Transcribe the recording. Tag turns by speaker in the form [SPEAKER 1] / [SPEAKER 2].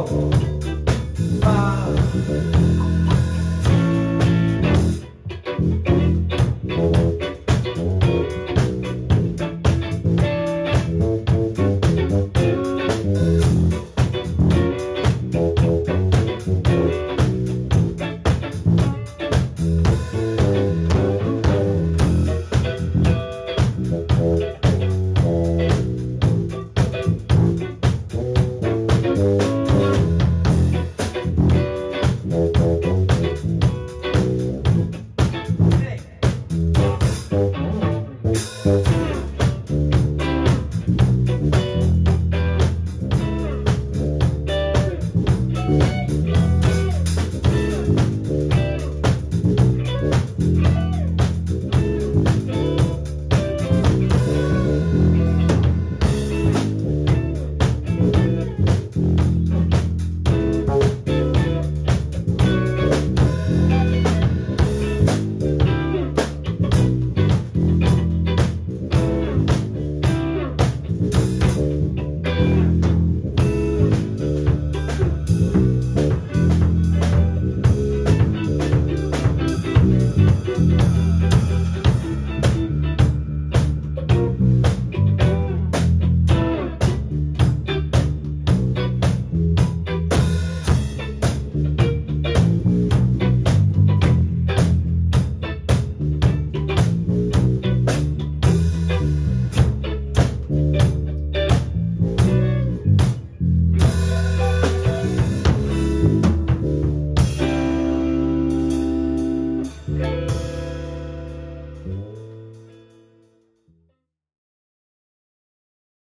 [SPEAKER 1] Aqui